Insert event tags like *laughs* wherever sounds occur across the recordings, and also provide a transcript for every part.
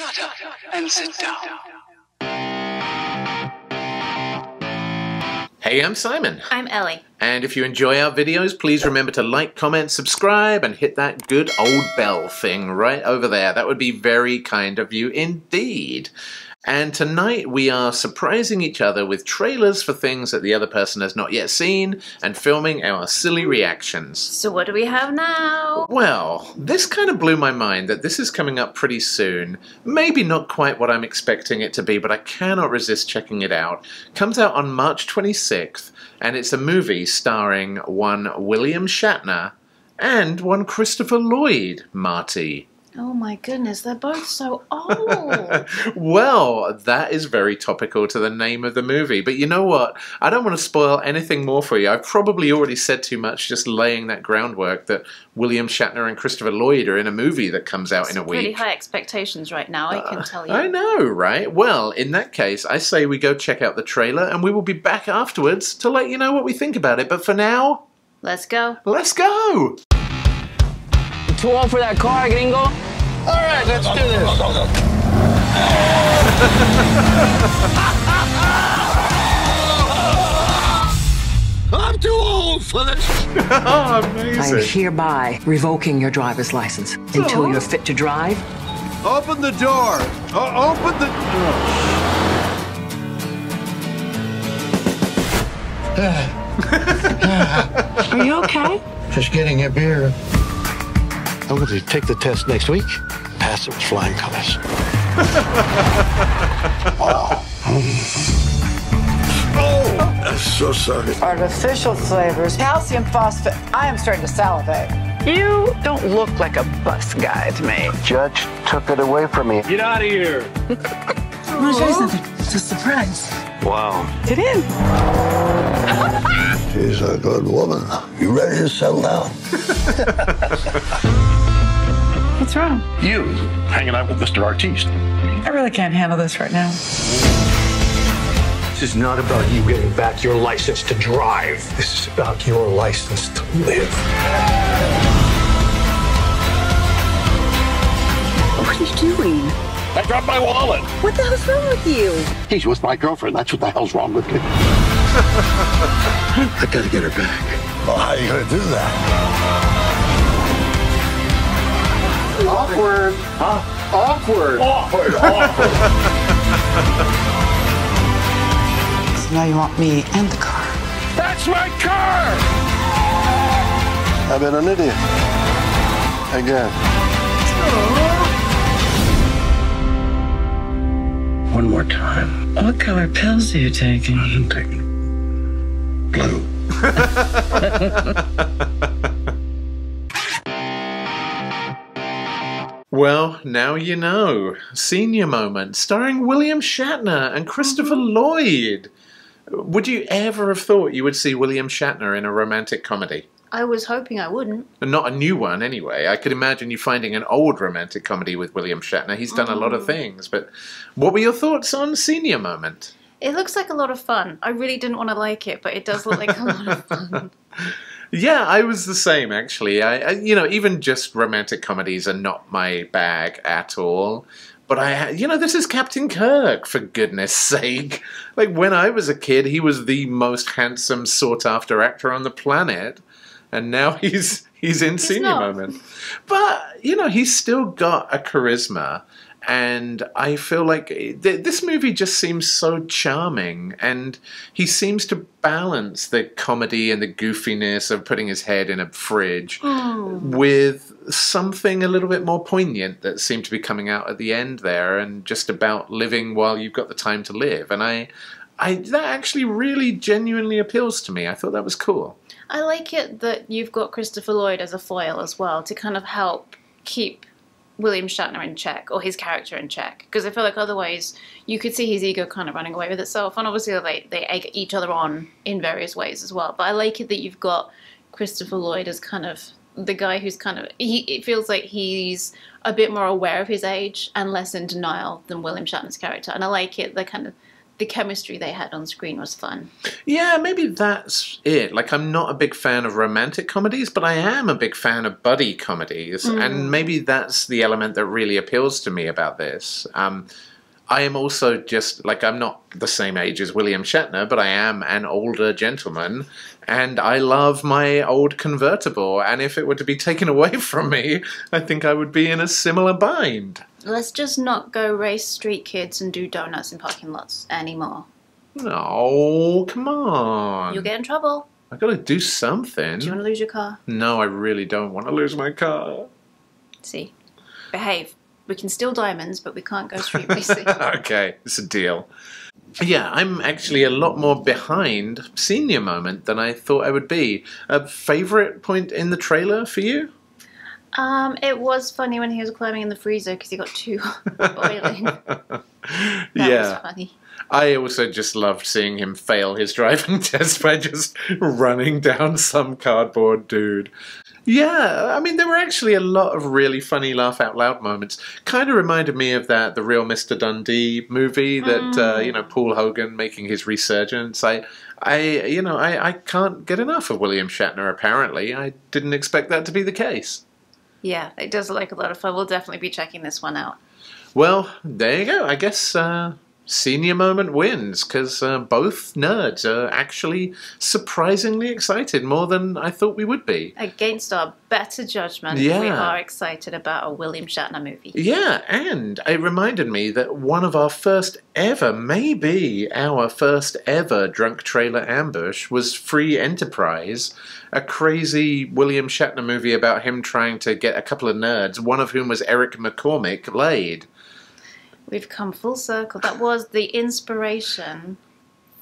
Shut up and sit down. Hey, I'm Simon. I'm Ellie. And if you enjoy our videos, please remember to like, comment, subscribe, and hit that good old bell thing right over there. That would be very kind of you indeed. And tonight we are surprising each other with trailers for things that the other person has not yet seen and filming our silly reactions. So what do we have now? Well, this kind of blew my mind that this is coming up pretty soon. Maybe not quite what I'm expecting it to be, but I cannot resist checking it out. Comes out on March 26th, and it's a movie starring one William Shatner and one Christopher Lloyd, Marty. Oh my goodness, they're both so *laughs* old. well, that is very topical to the name of the movie. But you know what? I don't want to spoil anything more for you. I've probably already said too much just laying that groundwork that William Shatner and Christopher Lloyd are in a movie that comes out in a week. Pretty week. high expectations right now, I can uh, tell you. I know, right? Well, in that case, I say we go check out the trailer and we will be back afterwards to let you know what we think about it. But for now, Let's go. let's go! Too old for that car, gringo? All right, let's do this. *laughs* I'm too old for this. *laughs* Oh, I am hereby revoking your driver's license until you're fit to drive. Open the door. O- open the. Are you okay? *laughs* Just getting a beer. I'm going to take the test next week. Pass it with flying colors. *laughs* oh. I'm so sorry. artificial flavors, calcium phosphate. I am starting to salivate. You don't look like a bus guy to me. Judge took it away from me. Get out of here. I'm gonna show you something. It's a surprise. Wow. Get in. She's a good woman. You ready to settle down? *laughs* What's wrong? You hanging out with Mr. Artiste. I really can't handle this right now. This is not about you getting back your license to drive. This is about your license to live. What are you doing? I dropped my wallet. What the hell's wrong with you? He's with my girlfriend. That's what the hell's wrong with me. *laughs* I gotta get her back. Well, how are you gonna do that? Awkward. Huh? Awkward. Awkward. Awkward. So *laughs* now you want me and the car. That's my car. I've been an idiot. Again. One more time. What color pills are you taking? I'm taking blue. *laughs* Well, now you know. Senior moment starring William Shatner and Christopher mm-hmm. Lloyd. Would you ever have thought you would see William Shatner in a romantic comedy? I was hoping I wouldn't. Not a new one, anyway. I could imagine you finding an old romantic comedy with William Shatner. He's done a lot of mm-hmm. things, but what were your thoughts on Senior Moment? It looks like a lot of fun. I really didn't want to like it, but it does look like a lot of fun. *laughs* Yeah, I was the same actually. I, I, you know, even just romantic comedies are not my bag at all. But I, you know, this is Captain Kirk for goodness *laughs* sake. Like when I was a kid, he was the most handsome, sought-after actor on the planet, and now *laughs* he's he's in Senior not. Moment. But you know, he's still got a charisma. And I feel like eh, th- this movie just seems so charming, and he seems to balance the comedy and the goofiness of putting his head in a fridge oh. with something a little bit more poignant that seemed to be coming out at the end there, and just about living while you've got the time to live. And I, I that actually really genuinely appeals to me. I thought that was cool. I like it that you've got Christopher Lloyd as a foil as well to kind of help keep William Shatner in check or his character in check because I feel like otherwise you could see his ego kind of running away with itself and obviously they, they egg each other on in various ways as well but I like it that you've got Christopher Lloyd as kind of the guy who's kind of he it feels like he's a bit more aware of his age and less in denial than William Shatner's character and I like it the kind of the chemistry they had on screen was fun. Yeah, maybe that's it. Like, I'm not a big fan of romantic comedies, but I am a big fan of buddy comedies, and maybe that's the element that really appeals to me about this. Um, I am also just like I'm not the same age as William Shatner, but I am an older gentleman, and I love my old convertible. And if it were to be taken *laughs* away from me, I think I would be in a similar bind. Let's just not go race street kids and do donuts in parking lots anymore. No, come on. You'll get in trouble. I gotta do something. Do you want to lose your car? No, I really don't want to lose my car. See, behave. We can steal diamonds, but we can't go *laughs* street racing. okay, it's a deal. Yeah, I'm actually a lot more behind senior moment than I thought I would be. A favorite point in the trailer for you? um, it was funny when he was climbing in the freezer because he got too boiling. *laughs* That was yeah, funny. I also just loved seeing him fail his driving *laughs* test by just running down some cardboard dude. Yeah, I mean, there were actually a lot of really funny laugh out loud moments. Kind of reminded me of that the real Mr. Dundee movie that uh, you know Paul Hogan making his resurgence. I, I, you know, I, I can't get enough of William Shatner. Apparently, I didn't expect that to be the case. Yeah, it does look like a lot of fun. We'll definitely be checking this one out. Well, there you go. I guess uh, senior moment wins because uh, both nerds are actually surprisingly excited more than I thought we would be. Against our better judgment, we are excited about a William Shatner movie. Yeah, and it reminded me that one of our first ever, maybe our first ever drunk trailer ambush was Free Enterprise, a crazy William Shatner movie about him trying to get a couple of nerds, one of whom was Eric McCormack, laid. We've come full circle. That was the inspiration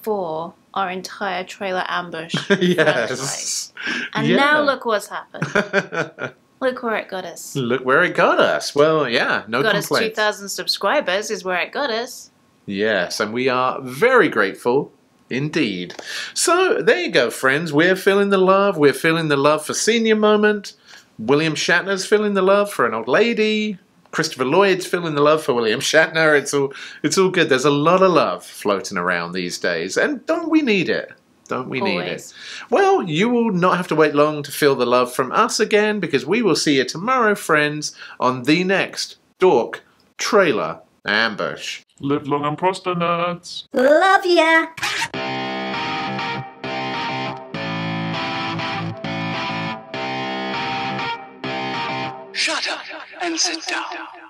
for our entire trailer ambush. *laughs* yes. And Yeah. now look what's happened. *laughs* Look where it got us. Look where it got us. Well, yeah, no got us 2,000 subscribers is where it got us. Yes, and we are very grateful indeed. So there you go, friends. We're feeling the love. We're feeling the love for senior moment. William Shatner's feeling the love for an old lady. Christopher Lloyd's feeling the love for William Shatner. It's all it's all good. There's a lot of love floating around these days, and don't we need it? Don't we need Always. it? Well, you will not have to wait long to feel the love from us again because we will see you tomorrow, friends, on the next Dork Trailer Ambush. Live long and prosper, nerds. Love ya. And sit down.